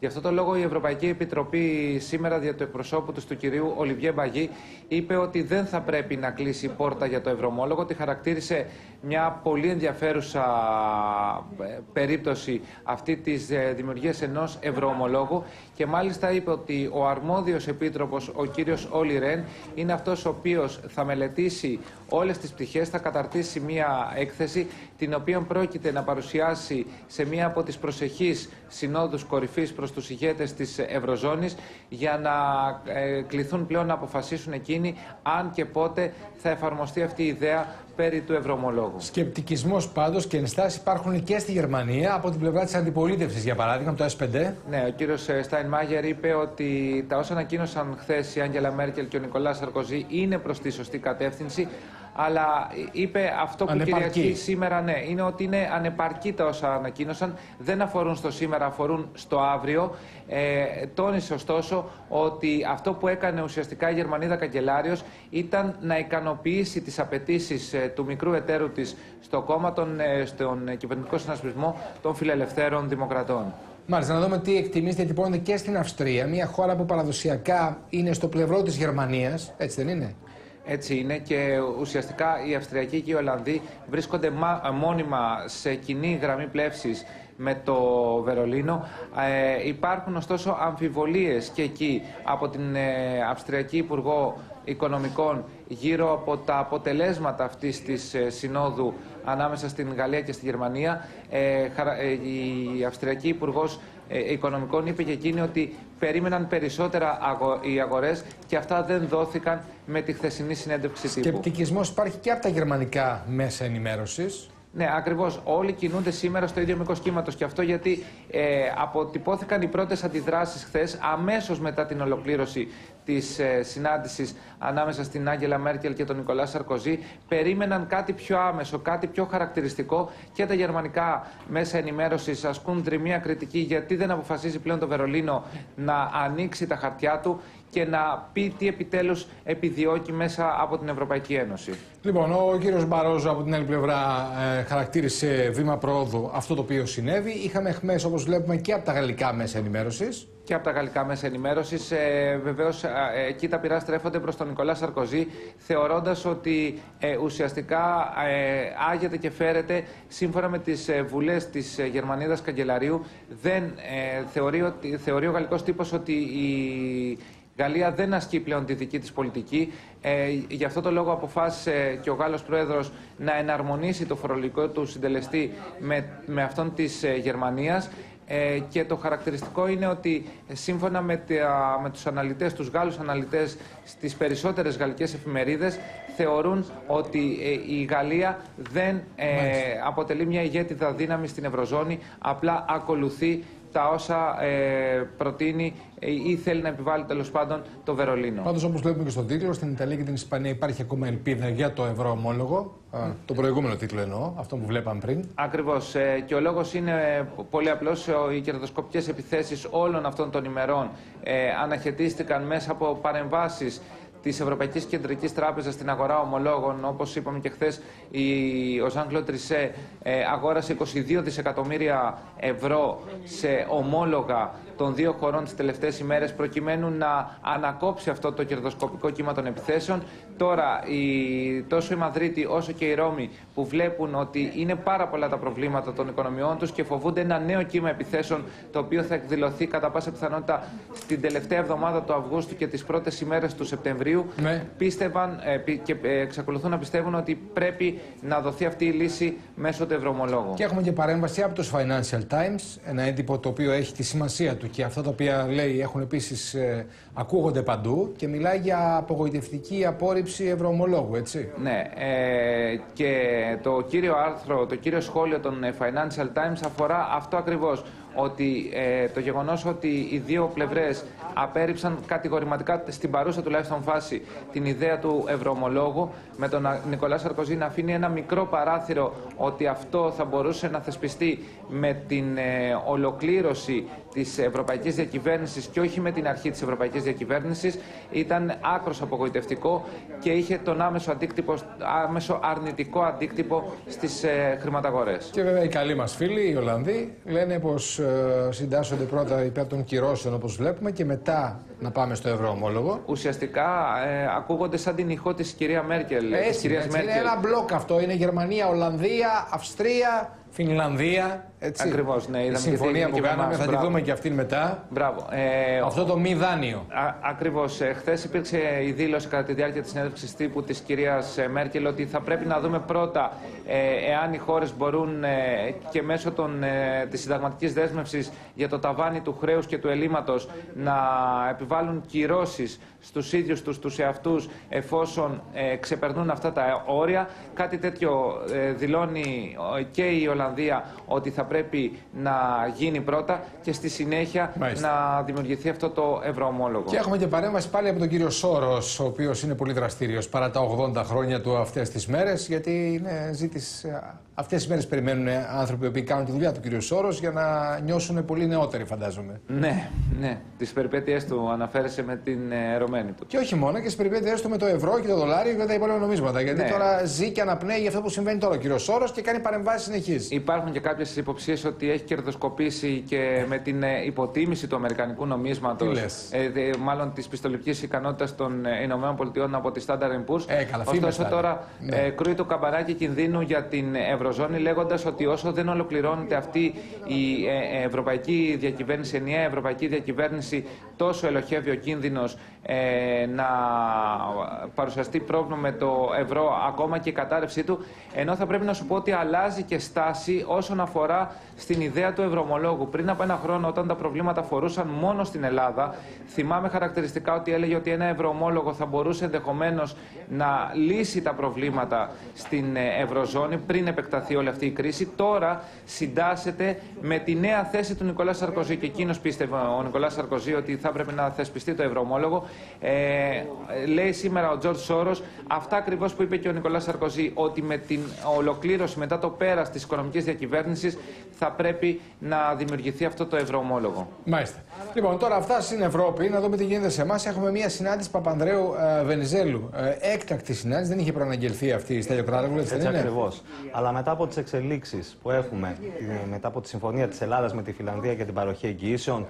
Γι' αυτό το λόγο η Ευρωπαϊκή Επιτροπή σήμερα δια του εκπροσώπου του, του κυρίου Ολιβιέ Μπαγί, είπε ότι δεν θα πρέπει να κλείσει η πόρτα για το ευρωομόλογο. Τη χαρακτήρισε μια πολύ ενδιαφέρουσα ε, περίπτωση αυτή της ε, δημιουργίας ενός ευρωομολόγου και μάλιστα είπε ότι ο αρμόδιος επίτροπος, ο κύριος Όλι Ρεν, είναι αυτός ο οποίος θα μελετήσει όλες τις πτυχές, θα καταρτήσει μια έκθεση την οποία πρόκειται να παρουσιάσει σε μία από τις προσεχείς συνόδους κορυφής προς τους ηγέτες της Ευρωζώνης για να ε, κληθούν πλέον να αποφασίσουν εκείνοι αν και πότε θα εφαρμοστεί αυτή η ιδέα περί του ευρωομολόγου. Σκεπτικισμός πάντως και ενστάσεις υπάρχουν και στη Γερμανία από την πλευρά της αντιπολίτευσης, για παράδειγμα, από το S5. Ναι, ο κύριος Στάινμάγερ είπε ότι τα όσα ανακοίνωσαν χθες η Άγγελα Μέρκελ και ο Νικολάς Σαρκοζή είναι προς τη σωστή κατεύθυνση αλλά είπε αυτό που κυριαρχεί σήμερα, ναι, είναι ότι είναι ανεπαρκή τα όσα ανακοίνωσαν, δεν αφορούν στο σήμερα, αφορούν στο αύριο. Ε, τόνισε ωστόσο ότι αυτό που έκανε ουσιαστικά η Γερμανίδα Καγκελάριος ήταν να ικανοποιήσει τις απαιτήσεις ε, του μικρού εταίρου της στο κόμμα, τον, ε, στον κυβερνητικό συνασπισμό των φιλελευθέρων δημοκρατών. Μάλιστα, να δούμε τι εκτιμήσει διατυπώνεται και στην Αυστρία, μια χώρα που παραδοσιακά είναι στο πλευρό της Γερμανίας, έτσι δεν είναι; Έτσι είναι και ουσιαστικά οι Αυστριακοί και οι Ολλανδοί βρίσκονται μόνιμα σε κοινή γραμμή πλεύσης με το Βερολίνο. Ε, υπάρχουν ωστόσο αμφιβολίες και εκεί από την ε, Αυστριακή Υπουργό Οικονομικών γύρω από τα αποτελέσματα αυτής της ε, συνόδου ανάμεσα στην Γαλλία και στη Γερμανία. Ε, ε, η Αυστριακή Υπουργός ε, οικονομικών είπε και εκείνη ότι περίμεναν περισσότερα οι αγορές και αυτά δεν δόθηκαν με τη χθεσινή συνέντευξη τύπου. Σκεπτικισμός υπάρχει και από τα γερμανικά μέσα ενημέρωσης. Ναι, ακριβώς. Όλοι κινούνται σήμερα στο ίδιο μήκος κύματος. Και αυτό γιατί ε, αποτυπώθηκαν οι πρώτες αντιδράσεις χθες, αμέσως μετά την ολοκλήρωση της ε, συνάντησης ανάμεσα στην Άγγελα Μέρκελ και τον Νικολά Σαρκοζή. Περίμεναν κάτι πιο άμεσο, κάτι πιο χαρακτηριστικό και τα γερμανικά μέσα ενημέρωσης ασκούν τριμία κριτική γιατί δεν αποφασίζει πλέον το Βερολίνο να ανοίξει τα χαρτιά του και να πει τι επιτέλους επιδιώκει μέσα από την Ευρωπαϊκή Ένωση. Λοιπόν, ο κύριος Μπαρόζο από την άλλη πλευρά ε, χαρακτήρισε βήμα προόδου αυτό το οποίο συνέβη. Είχαμε χμές όπως βλέπουμε και από τα γαλλικά μέσα ενημέρωσης. Και από τα γαλλικά μέσα ενημέρωσης. Ε, Βεβαίως, ε, εκεί τα πειρά στρέφονται προς τον Νικολά Σαρκοζή, θεωρώντας ότι ε, ουσιαστικά ε, άγεται και φέρεται σύμφωνα με τις ε, βουλές της ε, Γερμανίδας Καγκελαρίου. Δεν ε, θεωρεί, ότι, θεωρεί ο γαλλικός τύπος ότι η Γαλλία δεν ασκεί πλέον τη δική της πολιτική. Ε, γι' αυτό το λόγο αποφάσισε και ο Γάλλος Πρόεδρος να εναρμονίσει το φορολογικό του συντελεστή με, με αυτόν της ε, Γερμανίας. Ε, και το χαρακτηριστικό είναι ότι σύμφωνα με, τα, με τους αναλυτές, τους Γάλλους αναλυτές στις περισσότερες γαλλικές εφημερίδες θεωρούν ότι ε, η Γαλλία δεν ε, αποτελεί μια ηγέτιδα δύναμη στην Ευρωζώνη, απλά ακολουθεί τα όσα ε, προτείνει ε, ή θέλει να επιβάλλει τέλος πάντων το Βερολίνο. Πάντως, όπως βλέπουμε και στον τίτλο, στην Ιταλία και την Ισπανία υπάρχει ακόμα ελπίδα για το ευρώ ομόλογο. το προηγούμενο τίτλο εννοώ, αυτό που βλέπαμε πριν. Ακριβώς. Ε, και ο λόγος είναι πολύ απλός. Οι κερδοσκοπικές επιθέσεις όλων αυτών των ημερών ε, αναχαιτίστηκαν μέσα από παρεμβάσεις της Ευρωπαϊκής Κεντρικής Τράπεζας στην αγορά ομολόγων. Όπως είπαμε και χθες, ο Ζαν Κλοντ Τρισέ αγόρασε 22 δισεκατομμύρια ευρώ σε ομόλογα των δύο χωρών τις τελευταίες ημέρες προκειμένου να ανακόψει αυτό το κερδοσκοπικό κύμα των επιθέσεων. Τώρα, η, τόσο η Μαδρίτη όσο και η Ρώμη που βλέπουν ότι είναι πάρα πολλά τα προβλήματα των οικονομιών τους και φοβούνται ένα νέο κύμα επιθέσεων το οποίο θα εκδηλωθεί κατά πάσα πιθανότητα στην τελευταία εβδομάδα του Αυγούστου και τις πρώτες ημέρες του Σεπτεμβρίου. Ναι. Πίστευαν ε, και ε, εξακολουθούν να πιστεύουν ότι πρέπει να δοθεί αυτή η λύση μέσω του ευρωομολόγου. Και έχουμε και παρέμβαση από του Financial Times, ένα έντυπο το οποίο έχει τη σημασία του και αυτά τα οποία λέει έχουν επίσης ε, ακούγονται παντού και μιλάει για απογοητευτική απόρριψη ευρωομολόγου, έτσι. Ναι, ε, και το κύριο άρθρο, το κύριο σχόλιο των Financial Times αφορά αυτό ακριβώς ότι ε, το γεγονός ότι οι δύο πλευρές απέρριψαν κατηγορηματικά στην παρούσα τουλάχιστον φάση την ιδέα του ευρωομολόγου με τον Νικολάς Σαρκοζή να αφήνει ένα μικρό παράθυρο ότι αυτό θα μπορούσε να θεσπιστεί με την ε, ολοκλήρωση της Ευρωπαϊκής Διακυβέρνησης και όχι με την αρχή της Ευρωπαϊκής Διακυβέρνησης ήταν άκρος απογοητευτικό και είχε τον άμεσο, αντίκτυπο, άμεσο αρνητικό αντίκτυπο στις ε, χρηματαγορές. Και βέβαια οι καλοί μας φίλοι, οι Ολλανδοί, λένε πως ε, συντάσσονται πρώτα υπέρ των κυρώσεων όπως βλέπουμε και μετά να πάμε στο ευρωομόλογο. Ουσιαστικά ε, ακούγονται σαν την ηχό της κυρία Μέρκελ. Έτσι, της κυρίας έτσι, Μέρκελ. Είναι ένα μπλοκ αυτό. Είναι Γερμανία, Ολλανδία, Αυστρία, Φινλανδία. Έτσι. Ακριβώς, ναι, Η είδαμε και τι συμφωνία έγινε που και με κάναμε εμάς, θα τη μπράβο. δούμε και αυτήν μετά. Μπράβο. Ε, Αυτό το μη δάνειο. Ακριβώς. Χθες υπήρξε η δήλωση κατά τη διάρκεια της συνέντευξης τύπου της κυρίας Μέρκελ ότι θα πρέπει να δούμε πρώτα ε, εάν οι χώρες μπορούν ε, και μέσω των, ε, της συνταγματικής δέσμευσης για το ταβάνι του χρέους και του ελλείμματος να επιβάλλουν κυρώσεις στους ίδιους τους τους εαυτούς εφόσον ε, ξεπερνούν αυτά τα όρια. Κάτι τέτοιο ε, δηλώνει ε, και η Ολλανδία ότι θα πρέπει να γίνει πρώτα και στη συνέχεια Μάλιστα. να δημιουργηθεί αυτό το ευρωομόλογο. Και έχουμε και παρέμβαση πάλι από τον κύριο Σόρος, ο οποίος είναι πολύ δραστήριος παρά τα 80 χρόνια του αυτές τις μέρες, γιατί είναι ζήτης... Αυτές τις μέρες περιμένουν άνθρωποι που κάνουν τη δουλειά του κύριου Σόρος για να νιώσουν πολύ νεότεροι, φαντάζομαι. Ναι, ναι. Τις περιπέτειές του αναφέρεσαι με την ε, ερωμένη του. Και όχι μόνο και στι περιπέτειές του με το ευρώ και το δολάριο και τα υπόλοιπα νομίσματα. Γιατί Ναι. τώρα ζει και αναπνέει αυτό που συμβαίνει τώρα ο κύριος Σόρος και κάνει παρεμβάσεις συνεχεί. Υπάρχουν και κάποιες υποψίες ότι έχει κερδοσκοπήσει και με την ε, υποτίμηση του αμερικανικού νομίσματος. Τι λες; Ε, δε- μάλλον της πιστοληπτικής ικανότητας των ε, Ηνωμένων Πολιτειών από τη Standard Poor's. Ε, καλά, φήμες Ωστόσο θα τώρα είναι. ε, κρούει το καμπαράκι κινδύνου για την Ευρωζώνη, λέγοντας ότι όσο δεν ολοκληρώνεται αυτή η ε, ε, ευρωπαϊκή διακυβέρνηση, ενιαία ευρωπαϊκή διακυβέρνηση, τόσο ελοχεύει ο κίνδυνος ε, να παρουσιαστεί πρόβλημα με το ευρώ, ακόμα και η κατάρρευσή του. Ενώ θα πρέπει να σου πω ότι αλλάζει και στάση όσον αφορά στην ιδέα του ευρωομολόγου. Πριν από ένα χρόνο, όταν τα προβλήματα αφορούσαν μόνο στην Ελλάδα, θυμάμαι χαρακτηριστικά ότι έλεγε ότι ένα ευρωομόλογο θα μπορούσε ενδεχομένως να λύσει τα προβλήματα στην ε, Ευρωζώνη πριν επεκταθεί όλη αυτή η κρίση. Τώρα συντάσσεται με τη νέα θέση του Νικολάς Σαρκοζή και εκείνος πίστευε ο Νικολάς Σαρκοζή ότι θα έπρεπε να θεσπιστεί το ευρωομόλογο. Ε, λέει σήμερα ο Τζορτ Σόρος αυτά ακριβώς που είπε και ο Νικολάς Σαρκοζή, ότι με την ολοκλήρωση μετά το πέρας της οικονομικής διακυβέρνησης θα πρέπει να δημιουργηθεί αυτό το ευρωομόλογο. Μάλιστα. Λοιπόν, τώρα αυτά στην Ευρώπη, να δούμε τι γίνεται σε εμάς. Έχουμε μια συνάντηση Παπανδρέου ε, Βενιζέλου. Ε, έκτακτη συνάντηση, δεν είχε προαναγγελθεί αυτή η Στέλιο Κράταγουλα, έτσι Έτσι δεν είναι; ακριβώς. Αλλά μετά από τις εξελίξεις που έχουμε, ε, μετά από τη συμφωνία της Ελλάδας με τη Φιλανδία για την παροχή εγγυήσεων,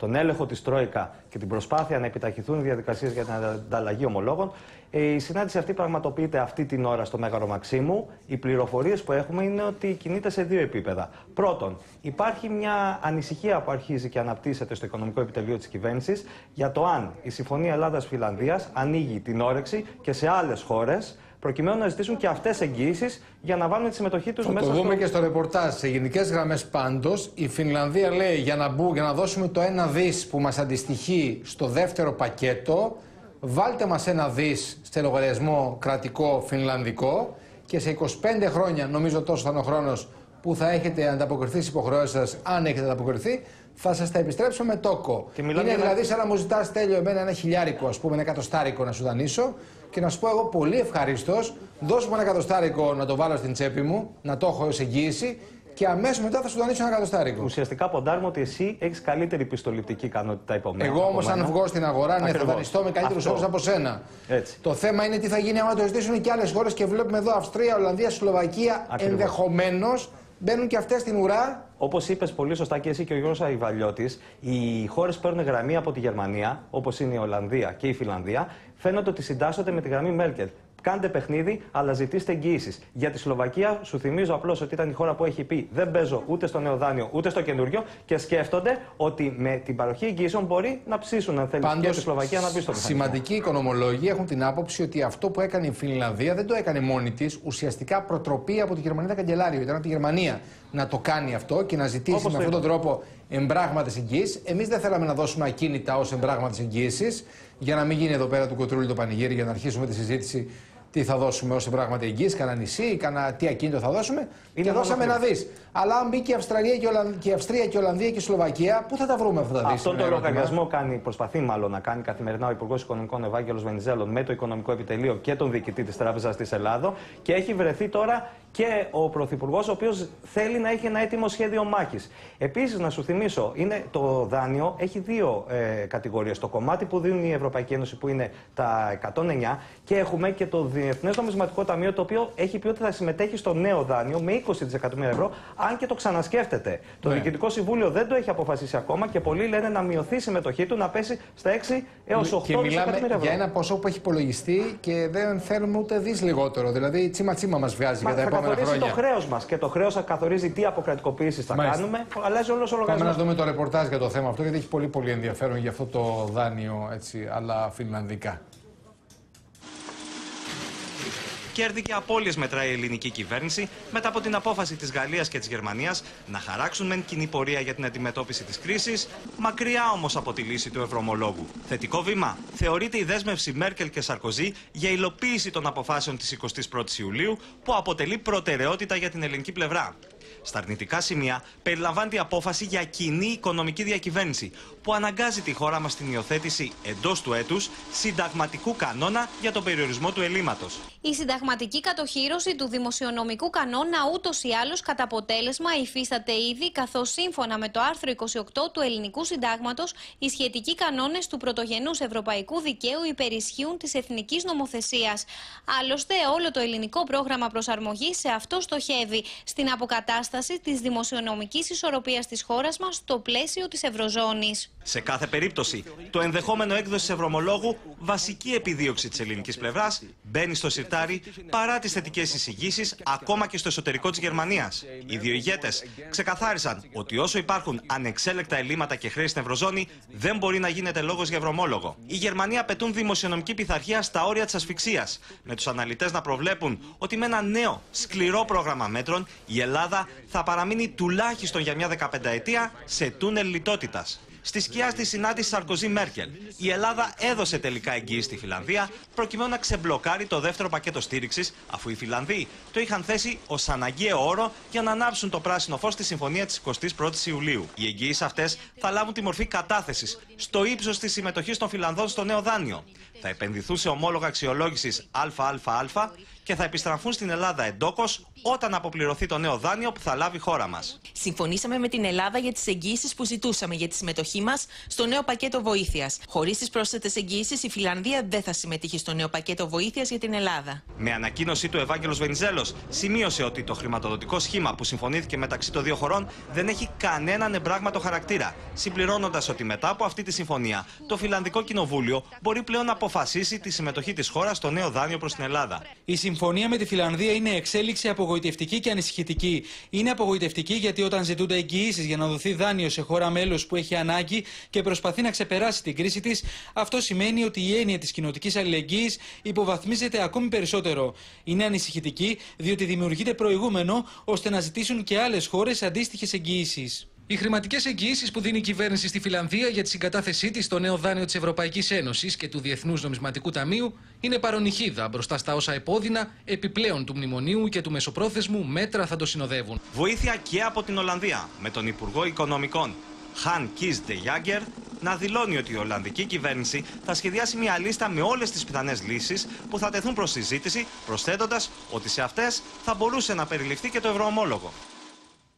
τον έλεγχο της Τρόικα και την προσπάθεια να επιταχυθούν οι διαδικασίες για την ανταλλαγή ομολόγων, ε, η συνάντηση αυτή πραγματοποιείται αυτή την ώρα στο Μέγαρο Μαξίμου. Οι πληροφορίες που έχουμε είναι ότι κινείται σε δύο επίπεδα. Πρώτον, υπάρχει μια ανησυχία που αρχίζει και αναπτύσσεται στο οικονομικό επιτελείο της κυβέρνησης για το αν η Συμφωνία Ελλάδα-Φιλανδία ανοίγει την όρεξη και σε άλλες χώρες προκειμένου να ζητήσουν και αυτές εγγυήσεις για να βάλουν τη συμμετοχή τους Θα μέσα το στο. δούμε και στο ρεπορτάζ. Σε γενικές γραμμές πάντως, η Φινλανδία λέει για να, μπου, για να δώσουμε το ένα δις που μας αντιστοιχεί στο δεύτερο πακέτο, βάλτε μας ένα δις σε λογαριασμό κρατικό φινλανδικό και σε 25 χρόνια, νομίζω τόσο θα είναι ο χρόνος που θα έχετε ανταποκριθεί στις υποχρεώσεις σας, αν έχετε ανταποκριθεί, θα σας τα επιστρέψω με τόκο. Και μιλάμε Είναι για ένα- δηλαδή σαν να μου ζητάς τέλειο εμένα ένα χιλιάρικο, ας πούμε, ένα εκατοστάρικο να σου δανείσω και να σου πω εγώ πολύ ευχαρίστω, δώσ' μου ένα εκατοστάρικο να το βάλω στην τσέπη μου, να το έχω ως εγγύηση και αμέσως μετά θα σου δανείσω ένα εκατοστάρικο. Ουσιαστικά ποντάρουμε ότι εσύ έχεις καλύτερη πιστοληπτική ικανότητα υπό μένα. Εγώ όμως, από αν μένα. βγω στην αγορά, ναι, θα Ακριβώς. δανειστώ με καλύτερους Αυτό. όρους από σένα. Έτσι. Το θέμα είναι τι θα γίνει άμα το ζητήσουν και άλλες χώρες και βλέπουμε εδώ Αυστρία, Ολλανδία, Σλοβακία. Ακριβώς. Ενδεχομένως μπαίνουν και αυτές στην ουρά. Όπως είπες πολύ σωστά και εσύ και ο Γιώργος Αϊβαλιώτης, οι χώρες που παίρνουν γραμμή από τη Γερμανία, όπως είναι η Ολλανδία και η Φιλανδία, φαίνεται ότι συντάσσονται με τη γραμμή Μέρκελ. Κάντε παιχνίδι, αλλά ζητήστε εγγυήσει. Για τη Σλοβακία, σου θυμίζω απλώς ότι ήταν η χώρα που έχει πει δεν παίζω ούτε στο νέο δάνειο ούτε στο καινούριο και σκέφτονται ότι με την παροχή εγγυήσεων μπορεί να ψήσουν, αν θέλει, και τη Σλοβακία να μπει στο μηχανισμό. σημαντικοί οικονομολόγοι έχουν την άποψη ότι αυτό που έκανε η Φινλανδία δεν το έκανε μόνη της. Ουσιαστικά προτροπή από τη Γερμανία καγκελάριο. Ήταν από τη Γερμανία να το κάνει αυτό και να ζητήσει Όπως με το αυτόν τον είπα. τρόπο εμπράγματες εγγύηση. Εμείς δεν θέλαμε να δώσουμε ακίνητα ως εμπράγματες εγγύηση για να μην γίνει εδώ πέρα του κοτρούλι το πανηγύρι για να αρχίσουμε τη συζήτηση τι θα δώσουμε ως εμπράγματη εγγύηση, κανένα νησί, κανένα τι ακίνητο θα δώσουμε. και μόνο δώσαμε ένα χρήμα. δι. Αλλά αν μπει και η, Αυστραλία και, η Ολλαν- και η Αυστρία και η Ολλανδία και η Σλοβακία, πού θα τα βρούμε αυτά τα δι. Αυτόν είναι τον ερώτημα. λογαριασμό κάνει, προσπαθεί μάλλον να κάνει καθημερινά ο Υπουργός Οικονομικών Ευάγγελος Βενιζέλων με το Οικονομικό Επιτελείο και τον διοικητή της Τράπεζας της Ελλάδο και έχει βρεθεί τώρα και ο Πρωθυπουργός, ο οποίος θέλει να έχει ένα έτοιμο σχέδιο μάχης. Επίσης, να σου θυμίσω, είναι, το δάνειο έχει δύο ε, κατηγορίες. Το κομμάτι που δίνει η Ευρωπαϊκή Ένωση, που είναι τα 109, και έχουμε και το Διεθνές Νομισματικό Ταμείο, το οποίο έχει πει ότι θα συμμετέχει στο νέο δάνειο με 20 δισεκατομμύρια ευρώ, αν και το ξανασκέφτεται. Το ναι. Διοικητικό Συμβούλιο δεν το έχει αποφασίσει ακόμα και πολλοί λένε να μειωθεί η συμμετοχή του, να πέσει στα 6 έως 8 δισεκατομμύρια ευρώ. Για ένα ποσό που έχει υπολογιστεί και δεν θέλουμε ούτε δει λιγότερο. Δηλαδή, τσίμα τσίμα μας βιάζει για τα επόμενα χρόνια. Θα καθορίσει το χρέος μας και το χρέος θα καθορίζει τι αποκρατικοποίηση θα Μάλιστα. κάνουμε. Αλλάζει όλος ο λογαριασμό. Πάμε να δούμε το ρεπορτάζ για το θέμα αυτό, γιατί έχει πολύ πολύ ενδιαφέρον για αυτό το δάνειο, έτσι, αλλά φιλανδικά. Κέρδη και απώλειες μετράει η ελληνική κυβέρνηση μετά από την απόφαση της Γαλλίας και της Γερμανίας να χαράξουν μεν κοινή πορεία για την αντιμετώπιση της κρίσης, μακριά όμως από τη λύση του ευρωμολόγου. Θετικό βήμα θεωρείται η δέσμευση Μέρκελ και Σαρκοζή για υλοποίηση των αποφάσεων της 21η Ιουλίου, που αποτελεί προτεραιότητα για την ελληνική πλευρά. Στα αρνητικά σημεία περιλαμβάνει η απόφαση για κοινή οικονομική διακυβέρνηση που αναγκάζει τη χώρα μας στην υιοθέτηση εντός του έτους συνταγματικού κανόνα για τον περιορισμό του ελλείμματος. Η συνταγματική κατοχήρωση του δημοσιονομικού κανόνα ούτως ή άλλως κατά αποτέλεσμα υφίσταται ήδη, καθώς σύμφωνα με το άρθρο 28 του Ελληνικού Συντάγματος, οι σχετικοί κανόνες του πρωτογενούς ευρωπαϊκού δικαίου υπερισχύουν της εθνικής νομοθεσίας. Άλλωστε, όλο το ελληνικό πρόγραμμα προσαρμογής σε αυτό στοχεύει, στην αποκατάσταση της δημοσιονομικής ισορροπίας της χώρας μας στο πλαίσιο της Ευρωζώνης. Σε κάθε περίπτωση, το ενδεχόμενο έκδοση ευρωμολόγου, βασική επιδίωξη της ελληνικής πλευράς, μπαίνει στο σιρτάρι παρά τις θετικές εισηγήσεις ακόμα και στο εσωτερικό της Γερμανίας. Οι δύο ηγέτες ξεκαθάρισαν ότι όσο υπάρχουν ανεξέλεκτα ελλείμματα και χρέη στην Ευρωζώνη, δεν μπορεί να γίνεται λόγος για ευρωμόλογο. Οι Γερμανοί απαιτούν δημοσιονομική πειθαρχία στα όρια της ασφυξίας, με τους αναλυτές να προβλέπουν ότι με ένα νέο σκληρό πρόγραμμα μέτρων η Ελλάδα θα παραμείνει τουλάχιστον για μια δεκαπενταετία σε τούνελ λιτότητας. Στη σκιά τη συνάντηση Σαρκοζή Μέρκελ, η Ελλάδα έδωσε τελικά εγγύηση στη Φιλανδία προκειμένου να ξεμπλοκάρει το δεύτερο πακέτο στήριξης, αφού οι Φιλανδοί το είχαν θέσει ως αναγκαίο όρο για να ανάψουν το πράσινο φως στη συμφωνία της 21η Ιουλίου. Οι εγγύησεις αυτές θα λάβουν τη μορφή κατάθεσης στο ύψος της συμμετοχής των Φιλανδών στο νέο δάνειο. Θα επενδυθούν σε ομόλογα αξιολόγησης ΑΑΑ και θα επιστραφούν στην Ελλάδα εντόκως όταν αποπληρωθεί το νέο δάνειο που θα λάβει η χώρα μας. Συμφωνήσαμε με την Ελλάδα για τις εγγύσει που ζητούσαμε για τη συμμετοχή μας στο νέο πακέτο βοήθειας. Χωρίς τις πρόσθετες εγγύσει, η Φιλανδία δεν θα συμμετείχε στο νέο πακέτο βοήθειας για την Ελλάδα. Με ανακοίνωσή του, Ευάγγελος Βενιζέλος σημείωσε ότι το χρηματοδοτικό σχήμα που συμφωνήθηκε μεταξύ των δύο χωρών δεν έχει κανέναν εμπράγματο χαρακτήρα. Συμπληρώνοντας ότι μετά από αυτή τη συμφωνία, το Φιλανδικό Κοινοβούλιο μπορεί πλέον να αποφασίσει τη συμμετοχή της χώρας στο νέο δάνειο προς την Ελλάδα. Η συμφωνία με τη Φιλανδία είναι εξέλιξη απογοητευτική και ανησυχητική. Είναι απογοητευτική γιατί όταν ζητούνται εγγυήσεις για να δοθεί δάνειο σε χώρα μέλος που έχει ανάγκη και προσπαθεί να ξεπεράσει την κρίση της, αυτό σημαίνει ότι η έννοια της κοινοτικής αλληλεγγύης υποβαθμίζεται ακόμη περισσότερο. Είναι ανησυχητική διότι δημιουργείται προηγούμενο ώστε να ζητήσουν και άλλες χώρες αντίστοιχες εγγυήσεις. Οι χρηματικές εγγυήσεις που δίνει η κυβέρνηση στη Φιλανδία για τη συγκατάθεσή της στο νέο δάνειο της Ευρωπαϊκής Ένωσης και του Διεθνούς Νομισματικού Ταμείου είναι παρονυχίδα μπροστά στα όσα επώδυνα επιπλέον του μνημονίου και του μεσοπρόθεσμου μέτρα θα το συνοδεύουν. Βοήθεια και από την Ολλανδία με τον Υπουργό Οικονομικών Χαν Κις Ντε Γιάγκερ να δηλώνει ότι η Ολλανδική κυβέρνηση θα σχεδιάσει μια λίστα με όλες τις πιθανές λύσεις που θα τεθούν προς συζήτηση, προσθέτοντας ότι σε αυτές θα μπορούσε να περιληφθεί και το ευρωομόλογο.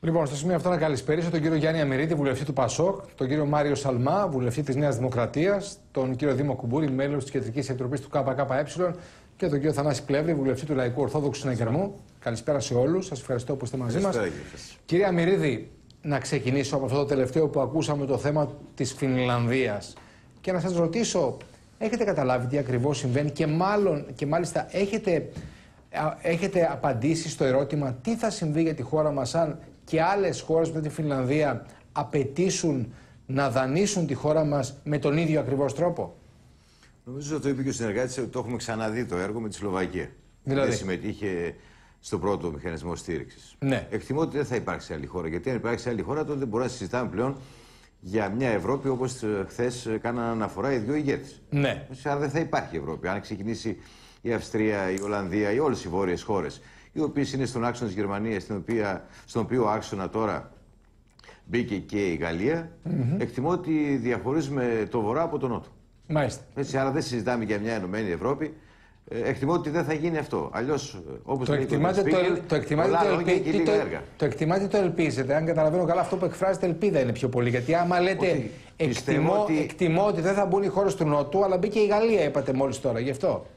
Λοιπόν, στο σημείο αυτό να καλησπέρισω τον κύριο Γιάννη Αμυρίτη, βουλευτή του ΠΑΣΟΚ, τον κύριο Μάριο Σαλμά, βουλευτή της Νέας Δημοκρατίας, τον κύριο Δήμο Κουμπούρη, μέλος της Κεντρικής Επιτροπής του ΚΚΕ και τον κύριο Θανάση Πλεύρη, βουλευτή του Λαϊκού Ορθόδοξου Συναγερμού. Καλησπέρα σε όλους. Σας ευχαριστώ που είστε μαζί μας. Κύριε Αμυρίδη, να ξεκινήσω από αυτό το τελευταίο που ακούσαμε το θέμα της Φινλανδίας και να σας ρωτήσω, έχετε καταλάβει τι ακριβώς συμβαίνει και, μάλλον, και μάλιστα έχετε, έχετε απαντήσει στο ερώτημα τι θα συμβεί για τη χώρα μας αν και άλλες χώρες με τη Φινλανδία απαιτήσουν να δανείσουν τη χώρα μας με τον ίδιο ακριβώς τρόπο; Νομίζω ότι το είπε και ο συνεργάτης ότι το έχουμε ξαναδεί το έργο με τη Σλοβακία. Δηλαδή; Δεν συμμετείχε στο πρώτο μηχανισμό στήριξης. Ναι. Εκτιμώ ότι δεν θα υπάρξει άλλη χώρα. Γιατί αν υπάρξει άλλη χώρα, τότε μπορούμε να συζητάμε πλέον για μια Ευρώπη όπως χθες κάναν αναφορά οι δύο ηγέτες. Ναι. Άρα δεν θα υπάρχει Ευρώπη. Αν ξεκινήσει η Αυστρία, η Ολλανδία ή όλες οι βόρειες χώρες οι οποίες είναι στον άξονα της Γερμανίας, στον οποίο άξονα τώρα μπήκε και η Γαλλία, mm -hmm. εκτιμώ ότι διαχωρίζουμε το βορρά από τον νότο. Μάλιστα. Έτσι, άρα δεν συζητάμε για μια ενωμένη Ευρώπη. ε, εκτιμώ ότι δεν θα γίνει αυτό. Αλλιώς, όπως το εκτιμάτε, το, το, εκτιμάτε το, ελπί, το, το, εκτιμάτε το ελπίζετε. Αν καταλαβαίνω καλά, αυτό που εκφράζεται ελπίδα είναι πιο πολύ. Γιατί άμα λέτε εκτιμώ, ότι... εκτιμώ ότι δεν θα μπουν οι χώρες του Νότου, αλλά μπήκε η Γαλλία, είπατε μόλις τώρα. Γι' αυτό.